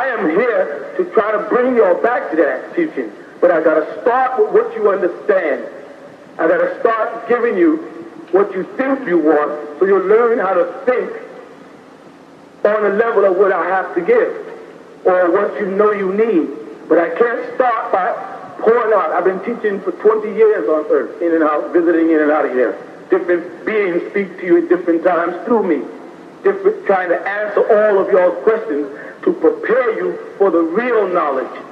I am here to try to bring you all back to that teaching. But I got to start with what you understand. I got to start giving you what you think you want so you'll learn how to think on the level of what I have to give or what you know you need. But I can't start by pouring out. I've been teaching for 20 years on earth, in and out, visiting in and out of here. Different beings speak to you at different times through me. Different, trying to answer all of your questions to prepare you for the real knowledge,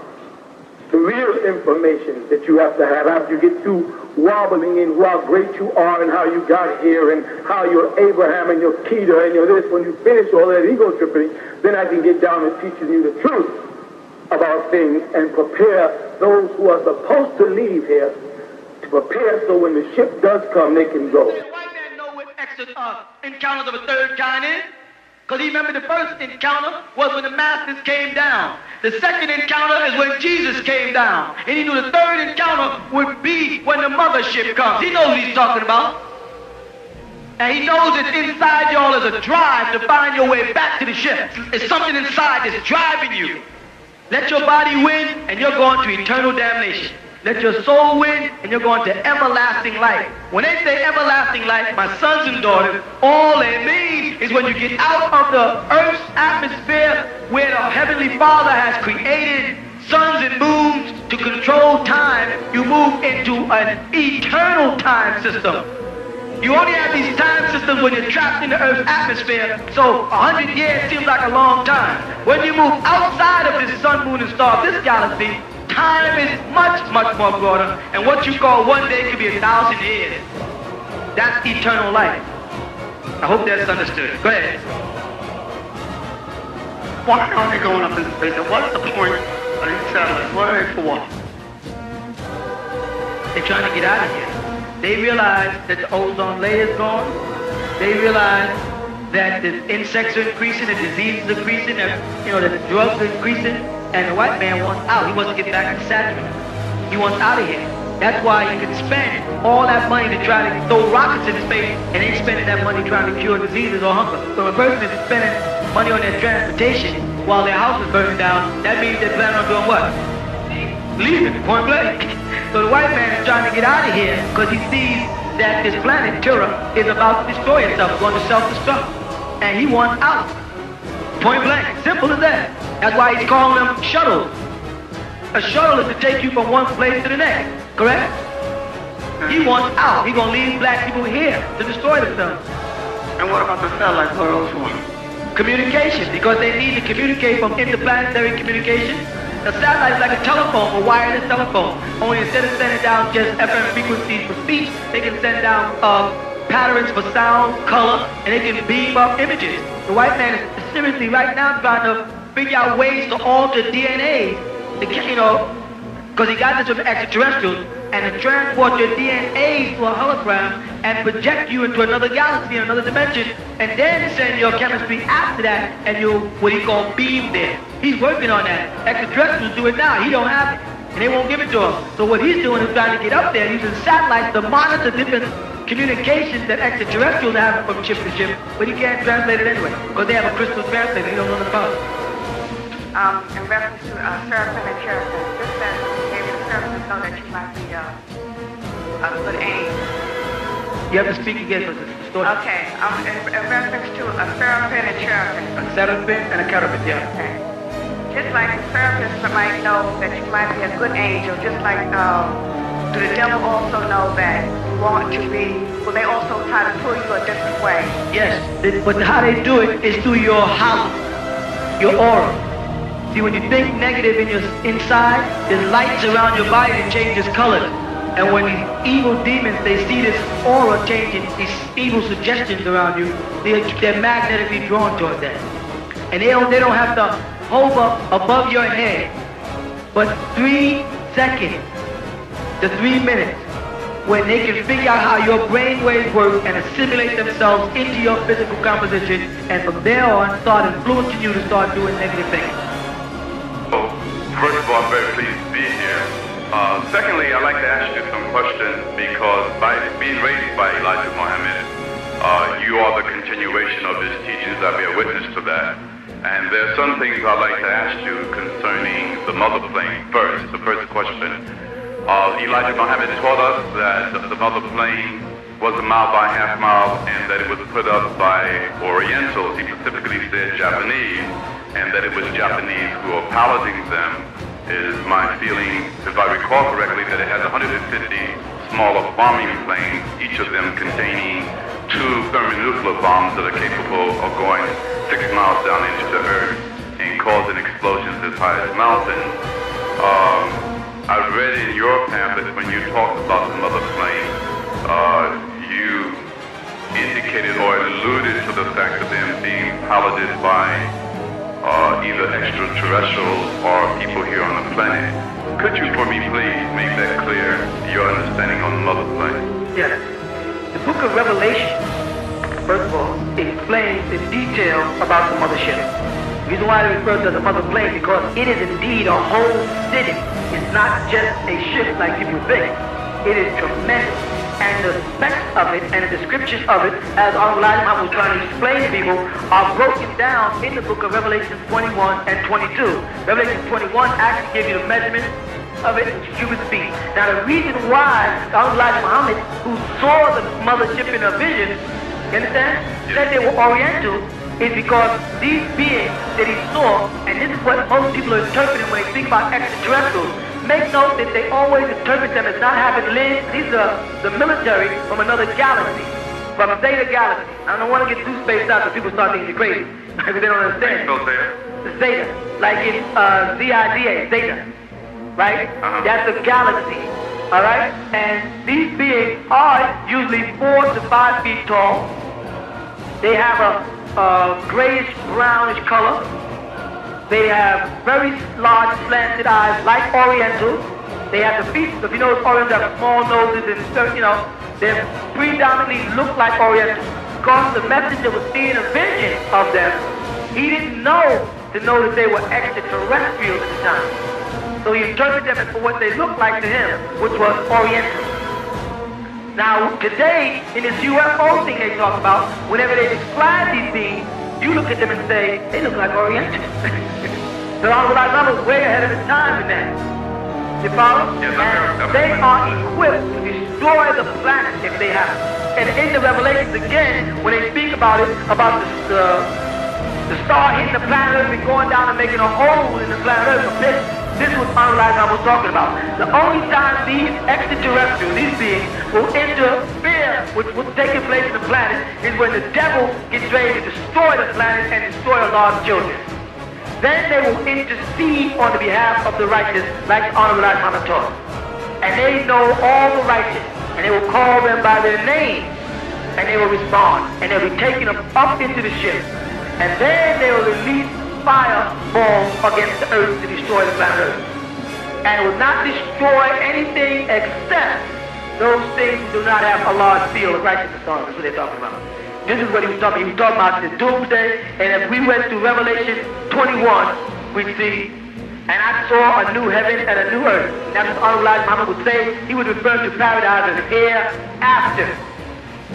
the real information that you have to have after you get through wobbling in how great you are and how you got here and how you're Abraham and you're Peter and you're this. When you finish all that ego tripping, then I can get down to teaching you the truth about things and prepare those who are supposed to leave here to prepare so when the ship does come, they can go. White man know what extra uh, encounters of a third kind is. Because he remember the first encounter was when the masters came down. The second encounter is when Jesus came down. And he knew the third encounter would be when the mothership comes. He knows what he's talking about. And he knows that inside y'all is a drive to find your way back to the ship. It's something inside that's driving you. Let your body win and you're going to eternal damnation. Let your soul win and you're going to everlasting life. When they say everlasting life, my sons and daughters, all they mean is when you get out of the earth's atmosphere where the Heavenly Father has created suns and moons to control time, you move into an eternal time system. You only have these time systems when you're trapped in the Earth's atmosphere, so a hundred years seems like a long time. When you move outside of this sun, moon, and star, this galaxy, time is much, much more broader, and what you call one day could be a thousand years. That's eternal life. I hope that's understood. Go ahead. Why are they going up in space? What's the point of these satellites? What are they for? They're trying to get out of here. They realize that the ozone layer is gone. They realize that the insects are increasing, the diseases are increasing, that, you know, that the drugs are increasing, and the white man wants out. He wants to get back to Saturn. He wants out of here. That's why he can spend all that money to try to throw rockets into space and ain't spending that money trying to cure diseases or hunger. So a person is spending money on their transportation while their house is burning down, that means they plan on doing what? Leaving, point blank. So the white man is trying to get out of here because he sees that this planet, Terra, is about to destroy itself, going to self-destruct. And he wants out. Point blank. Simple as that. That's why he's calling them shuttles. A shuttle is to take you from one place to the next. Correct? He wants out. He's going to leave black people here to destroy themselves. And what about the satellites? What are for? Communication, because they need to communicate from interplanetary communication the satellite is like a telephone, a wireless telephone. Only instead of sending down just FM frequencies for speech, they can send down uh, patterns for sound, color, and they can beam up images. The white man is seriously right now trying to figure out ways to alter DNA, you know, because he got this from extraterrestrials, and to transport your DNA to a hologram and project you into another galaxy, another dimension, and then send your chemistry after that, and you what he call beam there. He's working on that. Extraterrestrials do it now. He don't have it, and they won't give it to him. So what he's doing is trying to get up there using satellites to monitor different communications that extraterrestrials have from ship to ship, but he can't translate it anyway because they have a crystal translator. He don't know the power. Um, in reference to uh, Seraphim and Cherubim, this says maybe the Seraphim know that you might be uh, a good angel. You have to speak again for the story. Okay, um, in, in reference to a Seraphim and Cherubim. A seraphim and a cherubim, yeah. Okay. Just like the Seraphim might know that you might be a good angel, just like um, do the devil also know that you want to be, will they also try to pull you a different way? Yes, but how they do it is through your house, your aura. See, when you think negative in your inside, there's lights around your body that changes color. And when these evil demons, they see this aura changing, these evil suggestions around you, they're, they're magnetically drawn toward that. And they don't, they don't have to hold up above your head, but three seconds to three minutes when they can figure out how your brain waves work and assimilate themselves into your physical composition and from there on start influencing you to start doing negative things. First of all, I'm very pleased to be here. Uh, secondly, I'd like to ask you some questions because by being raised by Elijah Muhammad, uh, you are the continuation of his teachings. I bear witness to that. And there are some things I'd like to ask you concerning the mother plane first. The first question. Uh, Elijah Muhammad taught us that the mother plane was a mile by half mile and that it was put up by Orientals. He specifically said Japanese and that it was Japanese who were piloting them is my feeling, if I recall correctly, that it has 150 smaller bombing planes, each of them containing two thermonuclear bombs that are capable of going six miles down into the earth and causing explosions as high as mountains. Um, I read in your pamphlet when you talked about the mother plane, uh, you indicated or alluded to the fact of them being piloted by uh, either extraterrestrials or people here on the planet. Could you, for me, please make that clear, your understanding on the mother planet? Yes. The book of Revelation, first of all, explains in detail about the mothership. The reason why it refers to the mother plane because it is indeed a whole city. It's not just a ship like people think. It is tremendous. And the specs of it and the description of it, as Honorable Elijah was trying to explain to people, are broken down in the book of Revelation 21 and 22. Revelation 21 actually gives you the measurement of it in cubic feet. Now the reason why Elijah Muhammad, who saw the mothership in a vision, you understand, said they were Oriental, is because these beings that he saw, and this is what most people are interpreting when they think about extraterrestrials, make note that they always interpret them as not having lived. These are the military from another galaxy, from a Zeta Galaxy. I don't want to get too spaced out so people start thinking you're crazy because they don't understand. There. Zeta, like it's uh, Z-I-D-A, Zeta, right? Uh-huh. That's a galaxy, all right? And these beings are usually four to five feet tall. They have a, a grayish brownish color. They have very large slanted eyes like Orientals. They have the feet, if you notice Orientals have small noses and, you know, they predominantly look like Orientals. Because the messenger was seeing a vision of them, he didn't know to know that they were extraterrestrials at the time. So he interpreted them for what they looked like to him, which was Oriental. Now, today, in this UFO thing they talk about, whenever they describe these things, you look at them and say, they look like Orientals. so I was way ahead of his time in that. You follow? Yes, and they are equipped to destroy the planet if they have it. And in the Revelations again, when they speak about it, about the, the, the star hitting the planet Earth and going down and making a hole in the planet Earth, a pit, this was unlike I was talking about. The only time these extraterrestrials, these beings, will interfere with what's taking place in the planet is when the devil gets ready to destroy the planet and destroy a children. Then they will intercede on the behalf of the righteous, like the Honorable Elijah taught. And they know all the righteous, and they will call them by their name, and they will respond, and they'll be taken up, up into the ship. And then they will release fireballs against the earth to destroy the planet Earth. And it will not destroy anything except those things who do not have a large seal of righteousness on. That's what they're talking about. This is what he was talking. He was talking about the doomsday. And if we went to Revelation 21, we see, and I saw a new heaven and a new earth. That's what Honorable Muhammad would say. He would refer to paradise as hereafter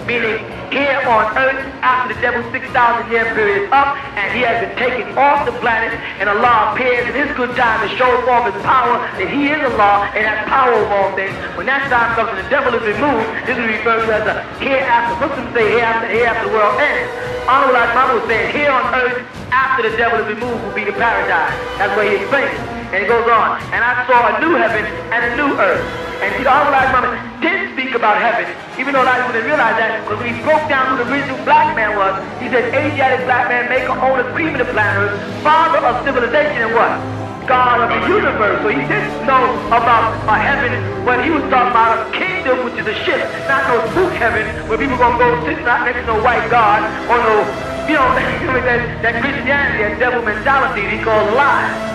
meaning here on earth after the devil's 6,000 year period is up and he has been taken off the planet and Allah appears in his good time to show forth his power that he is Allah and has power over all things. When that time comes and the devil is removed, this is referred to as a hereafter. Muslims say hereafter, hereafter the world ends. Honorable Mama was saying here on earth after the devil is removed will be the paradise. That's where he explains. And it goes on. And I saw a new heaven and a new earth. And see, the Honorable Mama did speak about heaven, even though a lot of people didn't realize that, because when he broke down who the original black man was, he said, Asiatic black man, maker, owner, cream of the planet, father of civilization, and what? God of the universe. So he didn't know about a heaven, but he was talking about a kingdom, which is a ship, not no spook heaven, where people gonna go sit not next to no white God, or no, you know, that, that Christianity, that devil mentality he calls lies.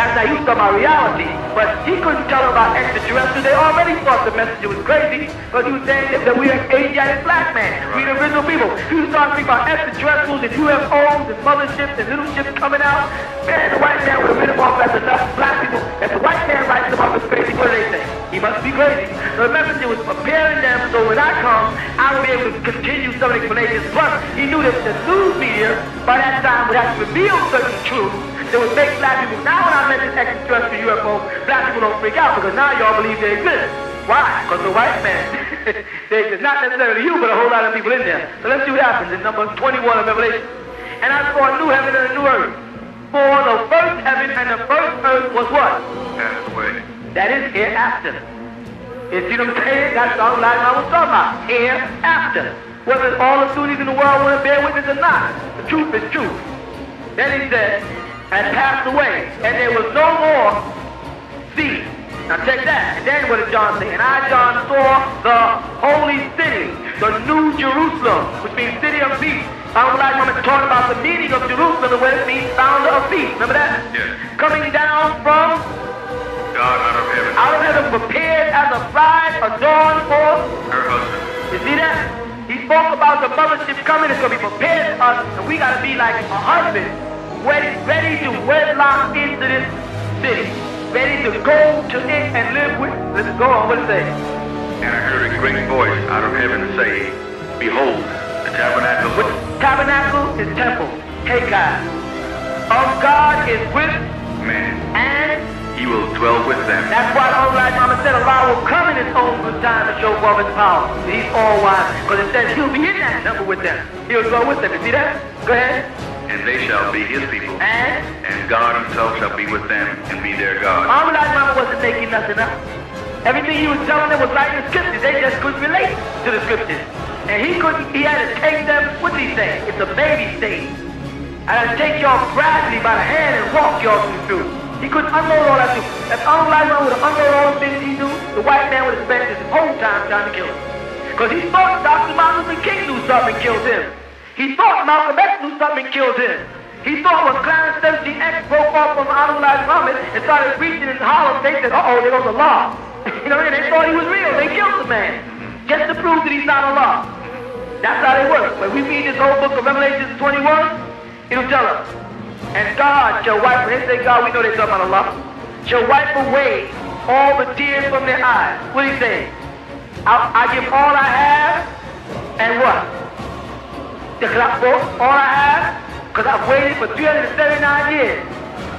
That's he was talking about reality. But he couldn't tell them about extraterrestrials. They already thought the messenger was crazy, but he was saying that, that we are Asiatic black man. We the original people. He was talking about extraterrestrials and UFOs and motherships and little ships coming out. Man, the white man would have been off at the black people. If the white man writes about the crazy, what do they say? He must be crazy. The messenger was preparing them so when I come, I will be able to continue some explanations. Plus, he knew that the news media by that time would have to reveal certain truths that would make black people. Now when I mention extraterrestrial UFO, black people don't freak out because now y'all believe they exist. Why? Because the white man, they exist. Not necessarily you, but a whole lot of people in there. So let's see what happens in number 21 of Revelation. And I saw a new heaven and a new earth. For the first heaven and the first earth was what? Away. That is hereafter. You see what I'm saying? That's all like I was talking about. Hereafter. Whether all the students in the world want to bear witness or not, the truth is truth. Then he said, and passed away, and there was no more sea. Now check that. And then what did John say? And I, John, saw the holy city, the new Jerusalem, which means city of peace. I would like woman talking about the meaning of Jerusalem and what it means, founder of peace. Remember that? Yes. Coming down from God out of heaven. out of heaven, prepared as a bride adorned for. Her husband. You see that? He spoke about the mothership coming. It's going to be prepared for us, and we got to be like a husband, ready, ready to wedlock into this city, ready to go to it and live with. Let's go on. What it say? And I heard a great voice out of heaven say, Behold, the tabernacle of tabernacle is temple. Guys, of God is with man. and He will dwell with them. That's why the old like Mama said Allah will come in his own good time to show forth his power. He's all wise. Because it says he'll be in that temple with them. He'll dwell with them. You see that? Go ahead. And they shall be his people. And And God himself shall be with them and be their God. Mama like Mama wasn't making nothing up. Everything he was telling them was like the scriptures. They just couldn't relate to the scriptures. And he couldn't, he had to take them, what did he say? It's a baby stage. I had to take y'all gradually by the hand and walk y'all through. He couldn't unload all that too. If Uncle Lyman would have unloaded all the things he knew, the white man would have spent his whole time trying to kill him. Because he thought Dr. Martin Luther King knew something and killed him. He thought Malcolm X knew something killed him. He thought when Clarence 13X broke off from Honorable Muhammad and started preaching in Harlem, they said, uh-oh, there goes Allah. you know, and they thought he was real. They killed the man. Just to prove that he's not a law. That's how they work. When we read this whole book of Revelation 21, it'll tell us. And God shall wipe, when they say God, we know they're talking about Allah, shall wipe away all the tears from their eyes. What do you say? I, I give all I have, and what? Clock book, all I have, because I've waited for 379 years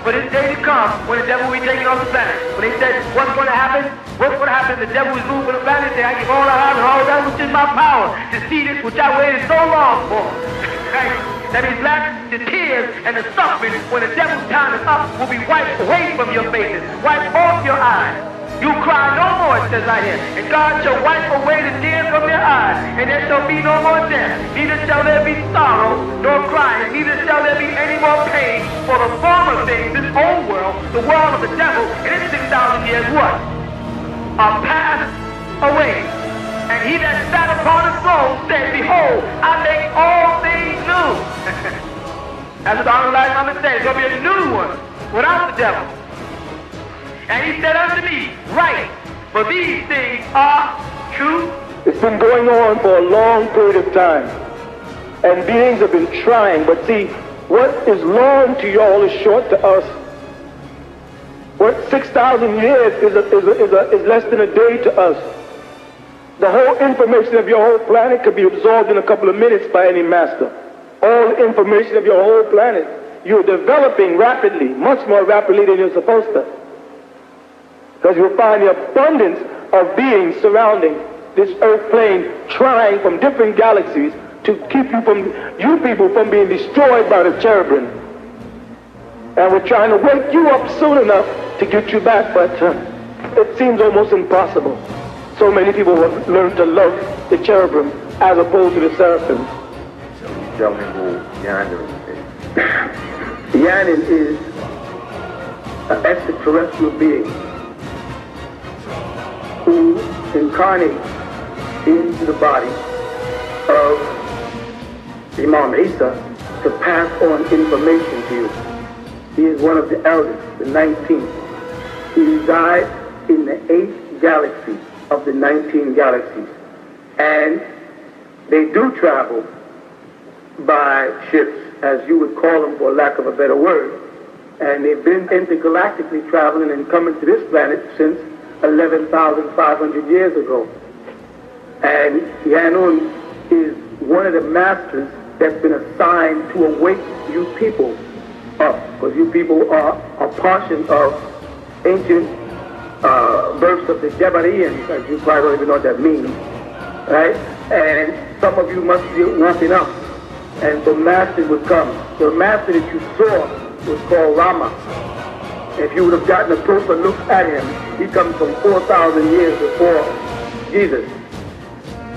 for this day to come when the devil will be taken off the planet. When they said, what's going to happen? What's going to happen? The devil is moving the planet. Say, I give all I have and all that which is my power to see this which I waited so long for. That means black, the tears and the suffering when the devil's time is up will be wiped away from your faces, wiped off your eyes. You cry no more, it says here. And God shall wipe away the tears from your eyes, and there shall be no more death. Neither shall there be sorrow, nor crying, neither shall there be any more pain. For the former things, this old world, the world of the devil, and its 6,000 years, what? Are passed away. And he that sat upon the throne said, Behold, I make all things new. That's what the Honorable Mama said. It's going be a new one without the devil. And he said unto me, Write, for these things are true. It's been going on for a long period of time. And beings have been trying, but see, what is long to y'all is short to us. What 6,000 years is, a, is, a, is, a, is less than a day to us. The whole information of your whole planet could be absorbed in a couple of minutes by any master. All the information of your whole planet. You're developing rapidly, much more rapidly than you're supposed to. Because you'll find the abundance of beings surrounding this earth plane, trying from different galaxies to keep you from, you people from being destroyed by the cherubim. And we're trying to wake you up soon enough to get you back, but uh, it seems almost impossible. So many people have learned to love the cherubim as opposed to the seraphim. So tell me who Yanin is. Yanin is an extraterrestrial being who incarnates into the body of Imam Isa to pass on information to you. He is one of the elders, the 19th. He resides in the 8th galaxy of the 19 galaxies. And they do travel by ships, as you would call them for lack of a better word. And they've been intergalactically traveling and coming to this planet since 11,500 years ago. And Yanun is one of the masters that's been assigned to awake you people up. Because you people are a portion of ancient uh, of the Jabarians, as you probably don't even know what that means, right? And some of you must be woken up. And the master would come. The master that you saw was called Rama. If you would have gotten a closer look at him, he comes from 4,000 years before Jesus.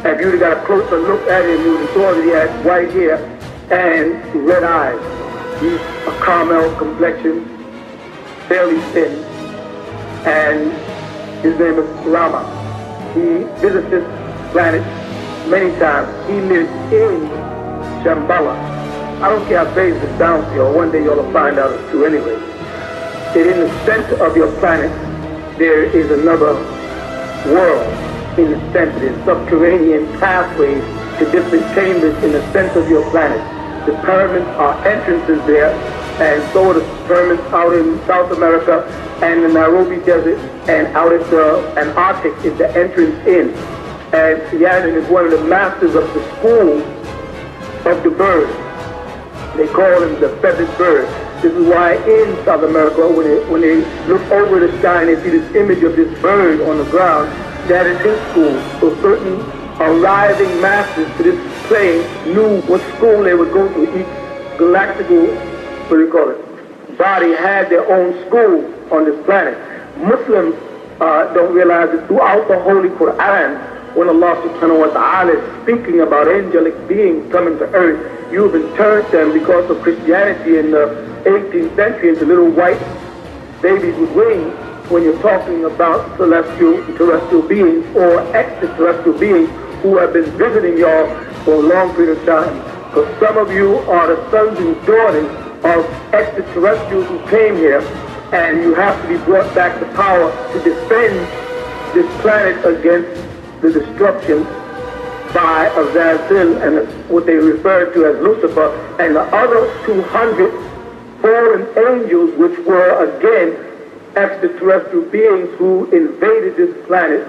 If you would have got a closer look at him, you would have saw that he had white hair and red eyes. He's a caramel complexion, fairly thin, and his name is Rama. He visits this planet many times. He lives in Shambhala. I don't care how big it sounds to you, one day you'll find out it's true anyway that in the center of your planet there is another world in the center. There's subterranean pathways to different chambers in the center of your planet. The pyramids are entrances there, and so are the pyramids out in South America and the Nairobi Desert, and out at the Antarctic is the entrance in. And Yanun is one of the masters of the school of the bird. They call him the feathered bird. This is why in South America, when they, when they look over the sky and they see this image of this bird on the ground, that is his school. So certain arriving masters to this plane knew what school they would go to. Each galactical, what do you call it, body had their own school on this planet. Muslims uh, don't realize that throughout the Holy Quran, when Allah subhanahu wa ta'ala is speaking about angelic beings coming to earth, you've turned them because of Christianity in the 18th century into little white babies with wings when you're talking about celestial terrestrial beings or extraterrestrial beings who have been visiting y'all for a long period of time. Because some of you are the sons and daughters of extraterrestrials who came here and you have to be brought back to power to defend this planet against the destruction by Azazel and what they refer to as Lucifer and the other 200 fallen angels which were again extraterrestrial beings who invaded this planet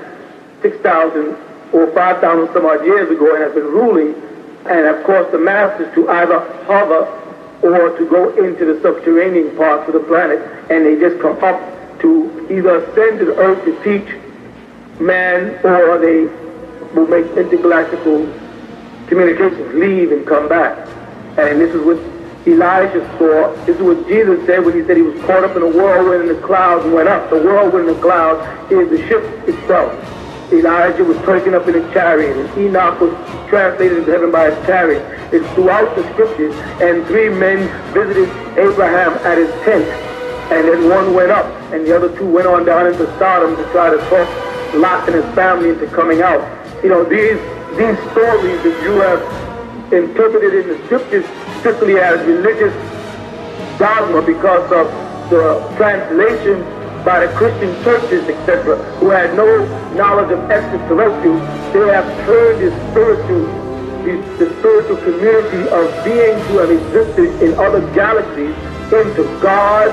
6,000 or 5,000 some odd years ago and have been ruling and have caused the masters to either hover or to go into the subterranean parts of the planet and they just come up to either ascend to the earth to teach man or they will make intergalactical communications, leave and come back. And this is what Elijah saw. This is what Jesus said when he said he was caught up in a whirlwind in the clouds and went up. The whirlwind in the clouds is the ship itself. Elijah was taken up in a chariot, and Enoch was translated into heaven by a chariot. It's throughout the scriptures, and three men visited Abraham at his tent, and then one went up, and the other two went on down into Sodom to try to talk Lot and his family into coming out. You know, these these stories that you have interpreted in the scriptures strictly as religious dogma because of the translation by the Christian churches, etc., who had no knowledge of extraterrestrials, they have turned the spiritual, the, the spiritual community of beings who have existed in other galaxies into God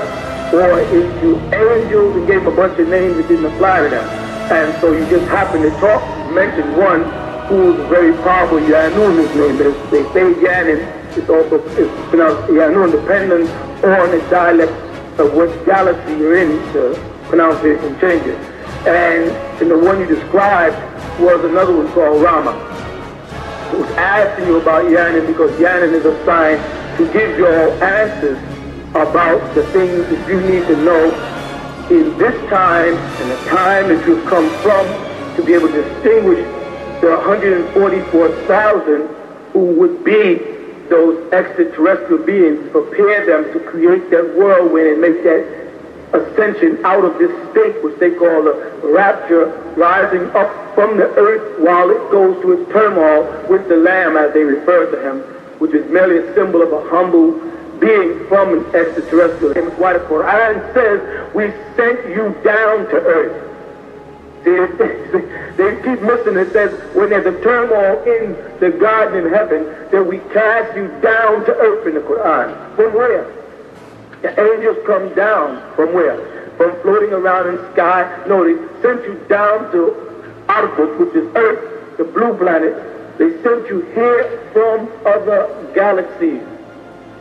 or into angels and gave a bunch of names that didn't apply to them. And so you just happen to talk, mention one who is very powerful, Yanun his name is. They say Yanin, it's also it's pronounced Yanun, depending on the dialect of what galaxy you're in, the pronunciation changes. And, change it. and the one you described was another one called Rama. It was asking you about Yanin because Yanin is a sign to give you answers about the things that you need to know in this time and the time that you've come from to be able to distinguish the 144,000 who would be those extraterrestrial beings, prepare them to create that whirlwind and make that ascension out of this state, which they call the rapture, rising up from the earth while it goes to its turmoil with the Lamb, as they refer to him, which is merely a symbol of a humble being from an extraterrestrial. That's why the Quran says, we sent you down to earth. See, they keep missing it. says, when there's a turmoil in the garden in heaven, that we cast you down to earth in the Quran. From where? The angels come down from where? from floating around in the sky. No, they sent you down to Arbus, which is Earth, the blue planet. They sent you here from other galaxies.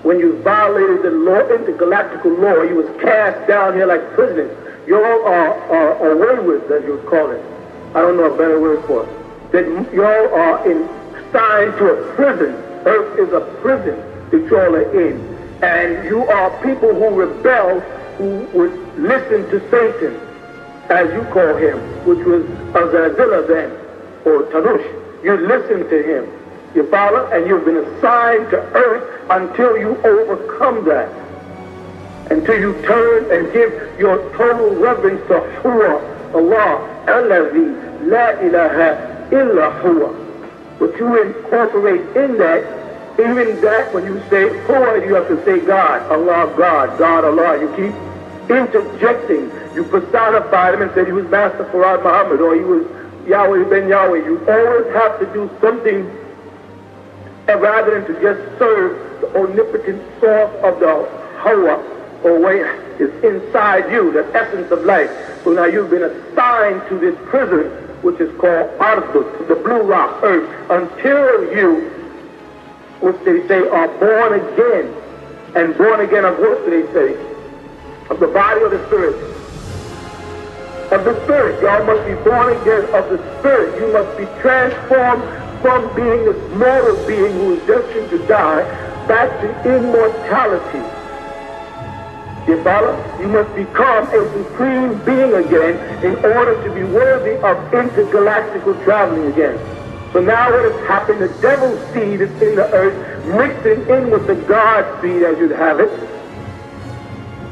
When you violated the law, intergalactical law, you was cast down here like prisoners. You all are, are, are wayward, as you would call it. I don't know a better word for it. That you all are in, signed to a prison. Earth is a prison that you all are in. And you are people who rebel, who would listen to Satan, as you call him, which was Azazillah then, or Tanush. You listen to him. You follow? And you've been assigned to earth until you overcome that. Until you turn and give your total reverence to Huwa, Allah, Allazi, La ilaha illa Huwa. But you incorporate in that, even that when you say Huwa, you have to say God, Allah, God, God, Allah. You keep interjecting. You personify him and say he was Master Farad Muhammad or he was Yahweh ben Yahweh. You always have to do something and rather than to just serve the omnipotent source of the Hawa or way is inside you, the essence of life. So now you've been assigned to this prison, which is called Ardus, the blue rock earth, until you, which they say, are born again. And born again of what they say? Of the body of the spirit. Of the spirit. Y'all must be born again of the spirit. You must be transformed from being this mortal being who is destined to die back to immortality. You? You must become a supreme being again in order to be worthy of intergalactical traveling again. So now what has happened, the devil's seed is in the earth, mixing in with the God seed as you'd have it,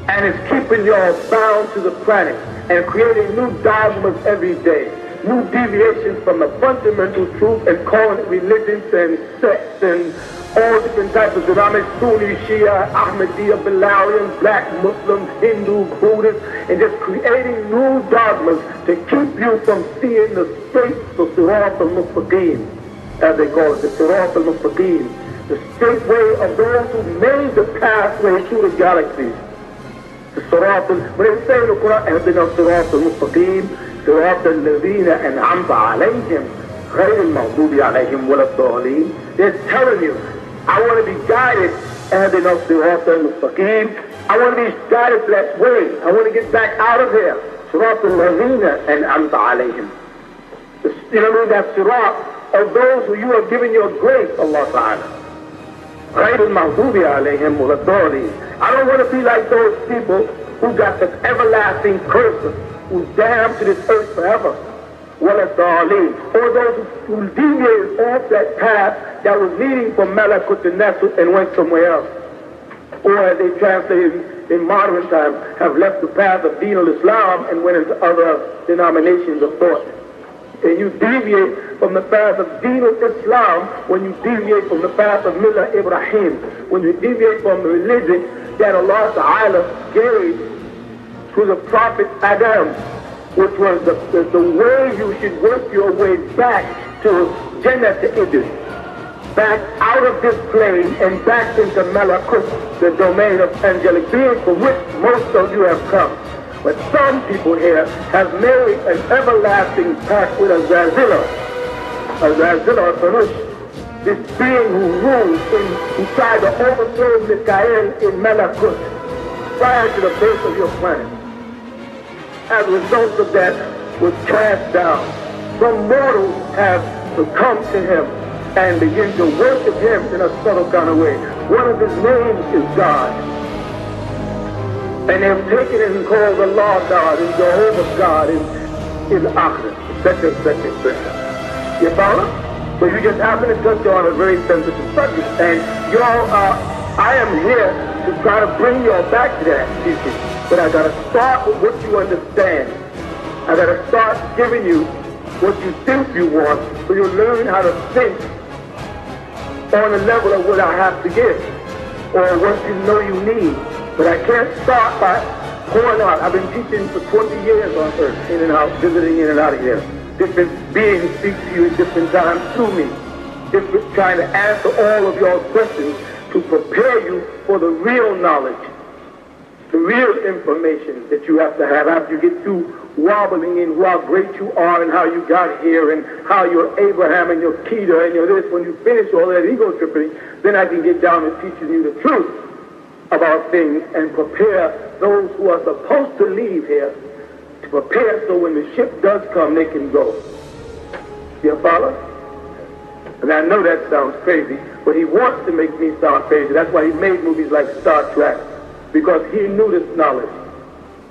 and it's keeping y'all bound to the planet and creating new dogmas every day new deviations from the fundamental truth and calling religions and sects and all different types of denominations, Sunni, Shia, Ahmadiyya, Bilalian, black Muslims, Hindu, Buddhist, and just creating new dogmas to keep you from seeing the straight of Sirat al-Mustaqim, as they call it, the Sirat al-Mustaqim, the straight way of those who made the pathway to the galaxy. The Sirat al- when they say the Quran, has been al-Sirat al-Mustaqim, صراط الذين أنعمت عليهم غير المغضوب عليهم ولا الضالين They're telling you, I want to be guided اهدنا الصراط المستقيم I want to be guided to that way. I want to get back out of here. صراط الذين أنعمت عليهم You know what I mean? That sirat of those who you have given your grace, Allah Ta'ala. غير المغضوب عليهم ولا الضالين I don't want to be like those people who got this everlasting curse who's damned to this earth forever. Wala Darleen. Or those who deviated off that path that was leading from Malakut to Nasut and went somewhere else. Or as they translate in modern times, have left the path of Deen al-Islam and went into other denominations of thought. And you deviate from the path of Deen al-Islam when you deviate from the path of Millah Ibrahim, when you deviate from the religion that Allah Ta'ala gave to the Prophet Adam, which was the, the, the, way you should work your way back to Jannah to back out of this plane and back into Malakut, the domain of angelic beings from which most of you have come. But some people here have made an everlasting pact with Azazillah, Azazillah Farush, this being who rules in, who tried to overthrow Mikael in Malakut prior to the birth of your planet. As a result of that, was cast down. Some mortals have succumbed to him and begin to worship him in a subtle kind of way. One of his names is God. And they've taken it and called Allah God and Jehovah God and in Akhira, etc., etc., etc. You follow? So you just happen to touch on a very sensitive subject. And y'all, uh, I am here to try to bring y'all back to that teaching. But I gotta start with what you understand. I gotta start giving you what you think you want so you learn how to think on the level of what I have to give or what you know you need. But I can't start by pouring out. I've been teaching for 20 years on earth, in and out, visiting in and out of here. Different beings speak to you at different times through me. Different, trying to answer all of your questions to prepare you for the real knowledge. The real information that you have to have after you get through wobbling in how great you are and how you got here and how you're Abraham and you're Peter and you're this. When you finish all that ego tripping, then I can get down to teaching you the truth about things and prepare those who are supposed to leave here to prepare so when the ship does come, they can go. You follow? And I know that sounds crazy, but he wants to make me sound crazy. That's why he made movies like Star Trek, because he knew this knowledge.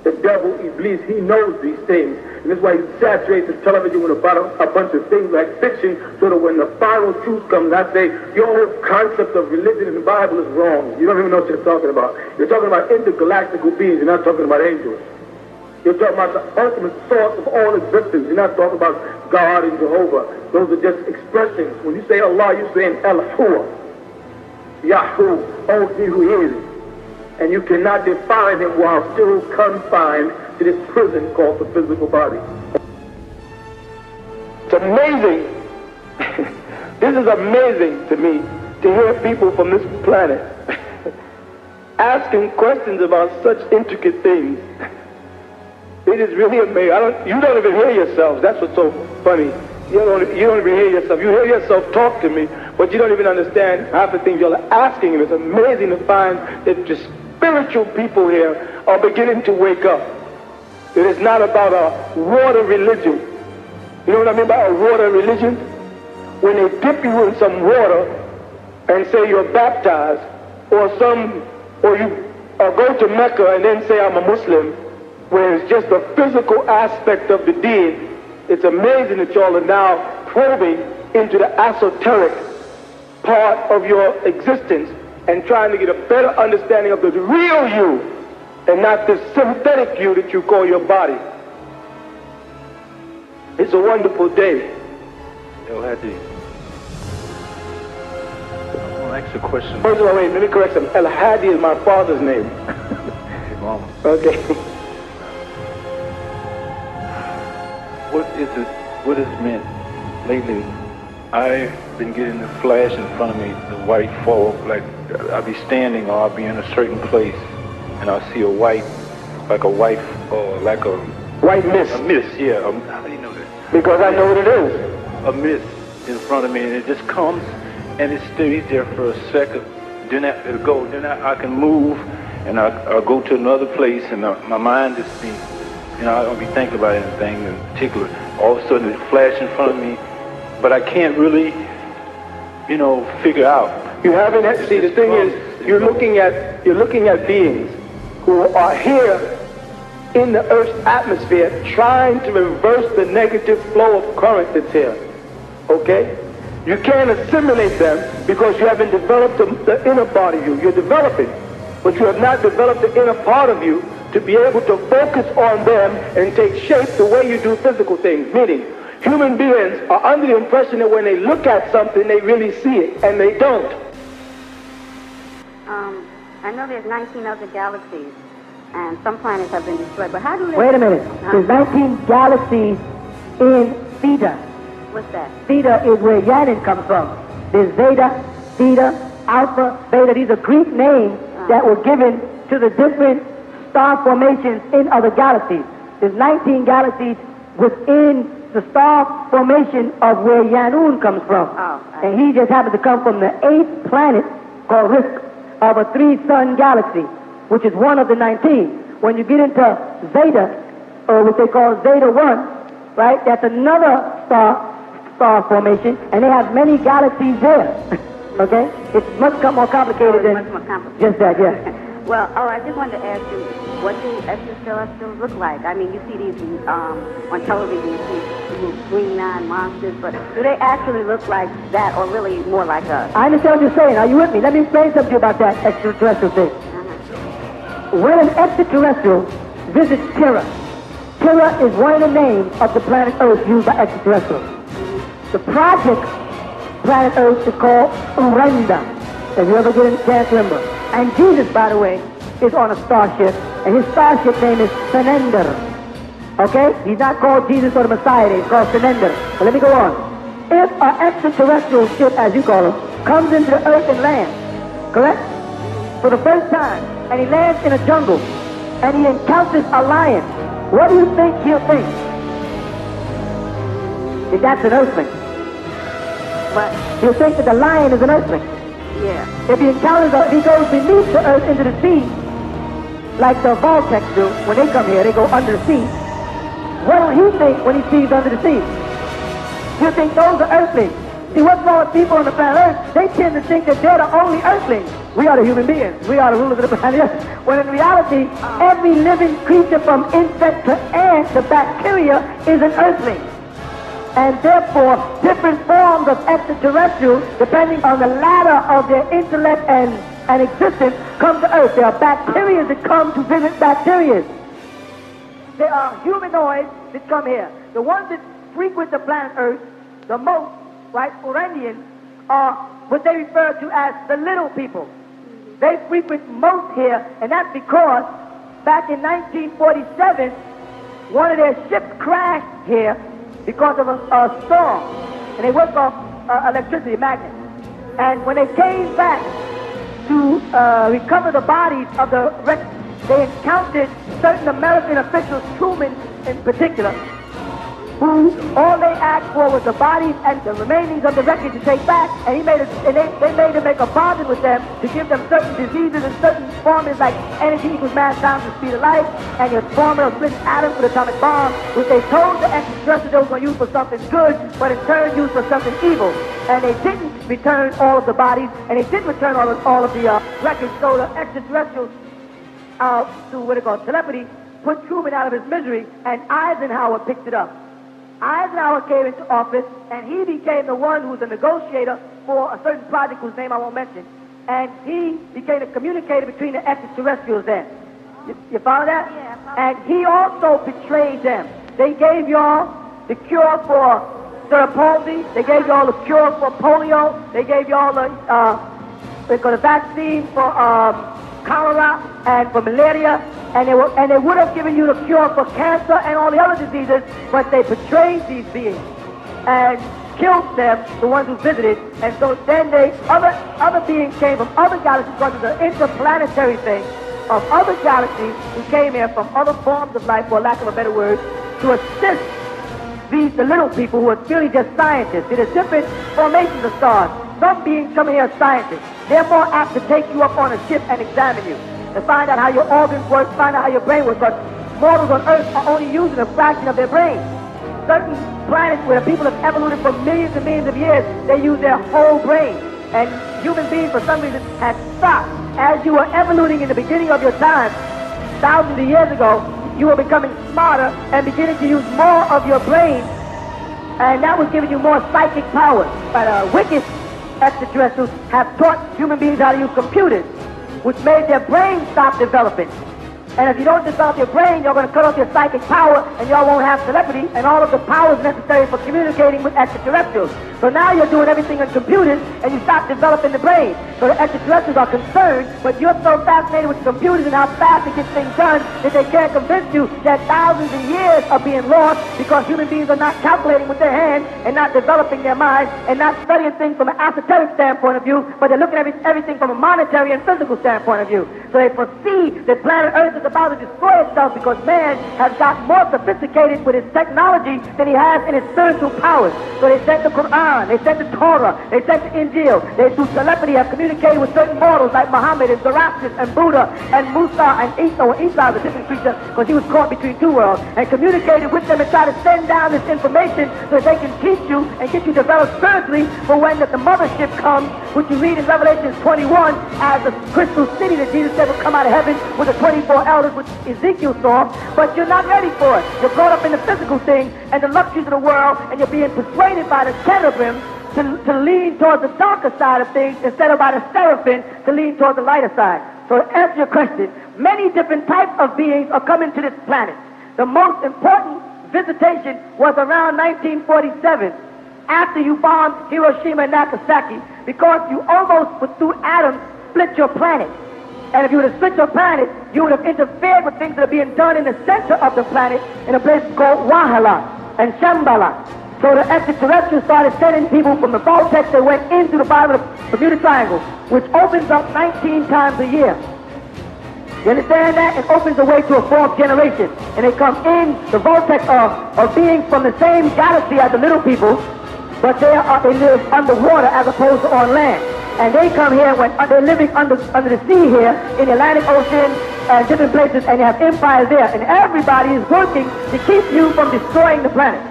The devil, Iblis, he knows these things. And that's why he saturates the television with a, a bunch of things like fiction, so that when the final truth comes, I say, your whole concept of religion in the Bible is wrong. You don't even know what you're talking about. You're talking about intergalactical beings. You're not talking about angels. You're talking about the ultimate source of all existence. You're not talking about God and Jehovah. Those are just expressions. When you say Allah, you're saying El-Hua. Yahoo, oh, he who is and you cannot define him while still confined to this prison called the physical body. It's amazing. this is amazing to me to hear people from this planet asking questions about such intricate things. It is really amazing. Don't, you don't even hear yourselves. That's what's so funny. You don't, you don't even hear yourself. You hear yourself talk to me, but you don't even understand half the things you're asking. It's amazing to find that just spiritual people here are beginning to wake up. It is not about a water religion. You know what I mean by a water religion? When they dip you in some water and say you're baptized, or some, or you or go to Mecca and then say I'm a Muslim, where it's just the physical aspect of the deed. It's amazing that y'all are now probing into the esoteric part of your existence and trying to get a better understanding of the real you and not the synthetic you that you call your body. It's a wonderful day. El Hadi. I want to ask a question. First of all, wait, let me correct some. El Hadi is my father's name. Mom, Okay. what is it? What is meant lately? I've been getting the flash in front of me, the white fog, like I'll be standing or I'll be in a certain place, and I'll see a white, like a white, or like a White mist. a mist. Yeah. Um, how do you know that? Because I know what it is. A mist in front of me, and it just comes, and it stays there for a second. Then I, it'll go. Then I, I can move, and I, I'll go to another place, and uh, my mind just be, you know, I don't be thinking about anything in particular. All of a sudden, it flash in front of me, but I can't really, you know, figure out. You haven't had, see the thing is you're looking at you're looking at beings who are here in the Earth's atmosphere trying to reverse the negative flow of current that's here. Okay? You can't assimilate them because you haven't developed the, the inner part of you. You're developing, but you have not developed the inner part of you to be able to focus on them and take shape the way you do physical things. Meaning, human beings are under the impression that when they look at something, they really see it, and they don't. Um, I know there's 19 other galaxies, and some planets have been destroyed. But how do they? Wait a minute. Huh? There's 19 galaxies in Theta. What's that? Theta is where Yanin comes from. There's Zeta, Theta, Alpha, Beta. These are Greek names that were given to the different star formations in other galaxies. There's 19 galaxies within the star formation of where Yanun comes from. Oh, and he just happens to come from the eighth planet called Rizq of a three-sun galaxy, which is one of the 19. When you get into Zeta, or what they call Zeta 1, right, that's another star star formation, and they have many galaxies there. okay? It's much more complicated oh, than much more complicated. just that, yeah. Well, oh, I just wanted to ask you, what do extraterrestrials look like? I mean, you see these um, on television, you see little green-eyed monsters, but do they actually look like that, or really more like us? I understand what you're saying. Are you with me? Let me explain something to you about that extraterrestrial thing. When an extraterrestrial visits Terra, Terra is one of the names of the planet Earth used by extraterrestrials. The project planet Earth is called Urenda. If you ever get a chance, remember. And Jesus, by the way, is on a starship, and his starship name is Sananda. Okay? He's not called Jesus or the Messiah, he's called Sananda. But let me go on. If an extraterrestrial ship, as you call them, comes into the earth and lands, correct? For the first time, and he lands in a jungle, and he encounters a lion, what do you think he'll think? If that's an earthling. But He'll think that the lion is an earthling. If he encounters, if he goes beneath the earth into the sea, like the Voltex do, when they come here, they go under the sea. What will he think when he sees under the sea? He'll think those are earthlings. See, what's wrong with people on the planet Earth? They tend to think that they're the only earthlings. We are the human beings. We are the rulers of the planet Earth. When in reality, every living creature from insect to ant to bacteria is an earthling and therefore different forms of extraterrestrials, depending on the ladder of their intellect and, and existence, come to Earth. There are bacteria that come to visit bacteria. There are humanoids that come here. The ones that frequent the planet Earth the most, right, Orandians, are what they refer to as the little people. They frequent most here, and that's because back in 1947, one of their ships crashed here because of a, a storm, and they work off uh, electricity magnets. And when they came back to uh, recover the bodies of the they encountered certain American officials, Truman in particular, who all they asked for was the bodies and the remainings of the wreckage to take back, and he made a, and they, they made him make a bargain with them to give them certain diseases and certain formulas like energy equals mass times the speed of light, and your formula of split atoms with atomic bomb, which they told the extraterrestrials they were going to use for something good, but in turn used for something evil. And they didn't return all of the bodies, and they didn't return all of, all of the uh, wreckage, so the extraterrestrials uh, through what they call telepathy, put Truman out of his misery, and Eisenhower picked it up. Eisenhower came into office, and he became the one who was a negotiator for a certain project whose name I won't mention. And he became a communicator between the extraterrestrials then. You, you follow that? Yeah, And he also betrayed them. They gave y'all the cure for palsy. They gave y'all the cure for polio. They gave y'all the uh, they got a vaccine for um, cholera and for malaria, and they, were, and they would have given you the cure for cancer and all the other diseases, but they betrayed these beings and killed them, the ones who visited, and so then they, other, other beings came from other galaxies, because it's an interplanetary thing, of other galaxies who came here from other forms of life, for lack of a better word, to assist these the little people who are really just scientists. It is different formations of stars. Some beings come here as scientists. Therefore apt to take you up on a ship and examine you. To find out how your organs work, find out how your brain works. But mortals on Earth are only using a fraction of their brain. Certain planets where the people have evoluted for millions and millions of years, they use their whole brain. And human beings, for some reason, have stopped. As you were evolving in the beginning of your time, thousands of years ago, you were becoming smarter and beginning to use more of your brain, and that was giving you more psychic powers. But uh, wicked extraterrestrials have taught human beings how to use computers, which made their brains stop developing. And if you don't develop your brain, you're going to cut off your psychic power, and y'all won't have telepathy and all of the powers necessary for communicating with extraterrestrials. So now you're doing everything on computers, and you stop developing the brain. So the extraterrestrials are concerned, but you're so fascinated with computers and how fast it gets things done that they can't convince you that thousands of years are being lost because human beings are not calculating with their hands and not developing their minds and not studying things from an esoteric standpoint of view, but they're looking at everything from a monetary and physical standpoint of view. So they foresee that planet Earth is about to destroy itself because man has got more sophisticated with his technology than he has in his spiritual powers. So they sent the Quran, they sent the Torah, they sent the Injil. They through telepathy have communicated with certain mortals like Muhammad and Zoroaster and Buddha and Musa and Isa. Well, Isa is a different creature because he was caught between two worlds and communicated with them and tried to send down this information so that they can teach you and get you developed spiritually for when the, the mothership comes, which you read in Revelation 21 as the crystal city that Jesus said will come out of heaven with the 24 elders, which Ezekiel saw, but you're not ready for it. You're caught up in the physical thing and the luxuries of the world, and you're being persuaded by the cherubim to, to lean towards the darker side of things instead of by the seraphim to lean towards the lighter side. So to answer your question, many different types of beings are coming to this planet. The most important visitation was around 1947 after you bombed Hiroshima and Nagasaki because you almost, with through atoms, split your planet. And if you would have split your planet, you would have interfered with things that are being done in the center of the planet in a place called Wahala and Shambhala. So the extraterrestrials started sending people from the vortex that went into the bottom of the Bermuda Triangle, which opens up 19 times a year. You understand that? It opens the way to a fourth generation. And they come in the vortex of, of being from the same galaxy as the little people, but they are they live underwater as opposed to on land. And they come here when uh, they're living under under the sea here in the Atlantic Ocean and different places, and they have empires there. And everybody is working to keep you from destroying the planet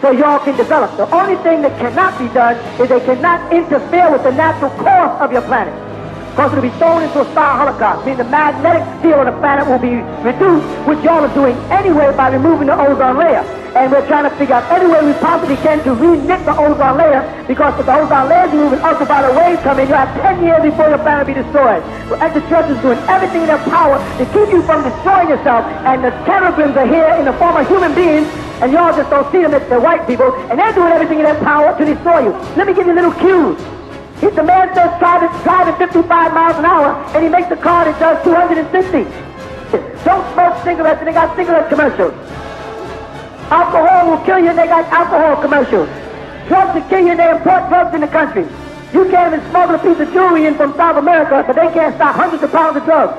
so y'all can develop. The only thing that cannot be done is they cannot interfere with the natural course of your planet. Because it'll be thrown into a star holocaust, meaning the magnetic field of the planet will be reduced, which y'all are doing anyway by removing the ozone layer. And we're trying to figure out any way we possibly can to re-knit the ozone layer, because if the ozone layer is moving, ultraviolet waves come in, you have 10 years before your planet will be destroyed. So extraterrestrials doing everything in their power to keep you from destroying yourself, and the cherubims are here in the form of human beings, and y'all just don't see them as the white people, and they're doing everything in their power to destroy you. Let me give you a little cues. If the man says driving, driving 55 miles an hour, and he makes a car that does 260. Don't smoke cigarettes, and they got cigarette commercials. Alcohol will kill you, and they got alcohol commercials. Drugs will kill you, and they import drugs in the country. You can't even smuggle a piece of jewelry in from South America, but they can't stop hundreds of pounds of drugs.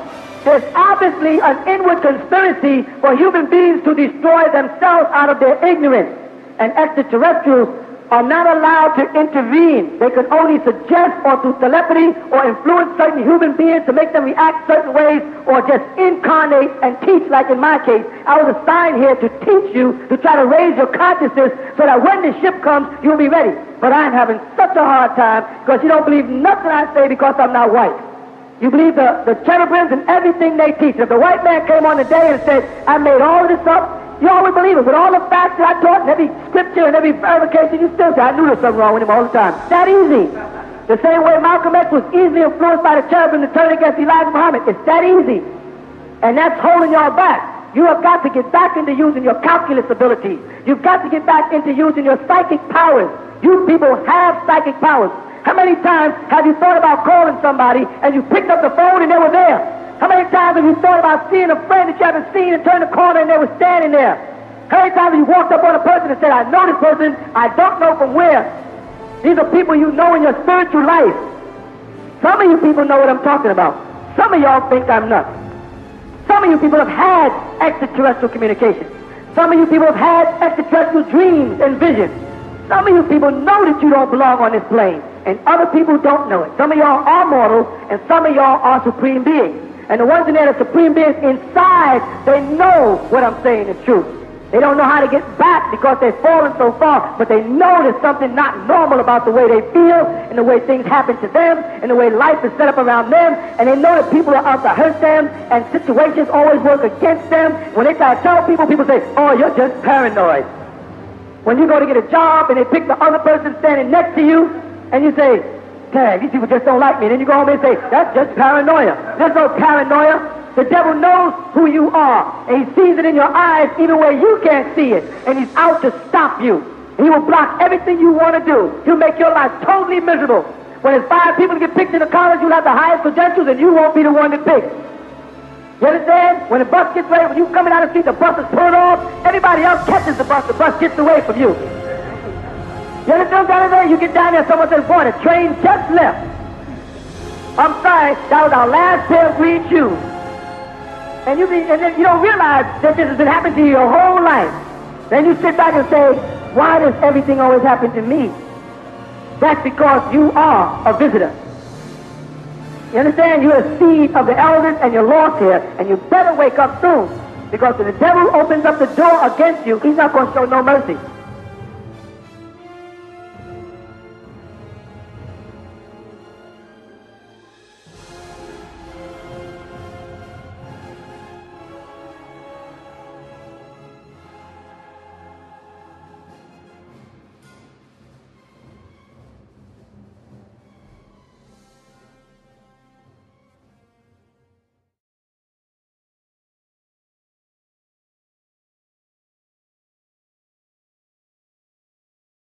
There's obviously an inward conspiracy for human beings to destroy themselves out of their ignorance. And extraterrestrials are not allowed to intervene. They can only suggest or through telepathy or influence certain human beings to make them react certain ways or just incarnate and teach like in my case. I was assigned here to teach you to try to raise your consciousness so that when the ship comes, you'll be ready. But I'm having such a hard time because you don't believe nothing I say because I'm not white. You believe the, the cherubims and everything they teach. If the white man came on today and said, I made all this up, you always believe it. With all the facts that I taught and every scripture and every verification, you still say, I knew there was something wrong with him all the time. That easy. The same way Malcolm X was easily influenced by the cherubim to turn against Elijah Muhammad. It's that easy. And that's holding y'all back. You have got to get back into using your calculus abilities. You've got to get back into using your psychic powers. You people have psychic powers. How many times have you thought about calling somebody and you picked up the phone and they were there? How many times have you thought about seeing a friend that you haven't seen and turned the corner and they were standing there? How many times have you walked up on a person and said, I know this person, I don't know from where? These are people you know in your spiritual life. Some of you people know what I'm talking about. Some of y'all think I'm nuts. Some of you people have had extraterrestrial communication. Some of you people have had extraterrestrial dreams and visions. Some of you people know that you don't belong on this plane, and other people don't know it. Some of y'all are mortal, and some of y'all are supreme beings. And the ones in there, the supreme beings inside, they know what I'm saying is true. They don't know how to get back because they've fallen so far, but they know there's something not normal about the way they feel and the way things happen to them and the way life is set up around them. And they know that people are out to hurt them and situations always work against them. When they try to tell people, people say, oh, you're just paranoid. When you go to get a job and they pick the other person standing next to you and you say, dang, these people just don't like me. Then you go home and say, that's just paranoia. There's no paranoia. The devil knows who you are, and he sees it in your eyes even where you can't see it, and he's out to stop you. He will block everything you want to do. He'll make your life totally miserable. When there's five people to get picked in the college, you'll have the highest credentials, and you won't be the one to pick. You understand? When the bus gets ready, when you coming down the street, the bus is pulled off, everybody else catches the bus, the bus gets away from you. You understand down there? You get down there, someone says, boy, the train just left. I'm sorry, that was our last pair of green shoes. And you be, and then you don't realize that this has been happening to you your whole life. Then you sit back and say, why does everything always happen to me? That's because you are a visitor. You understand? You're a seed of the elders and you're lost here, and you better wake up soon. Because when the devil opens up the door against you, he's not going to show no mercy.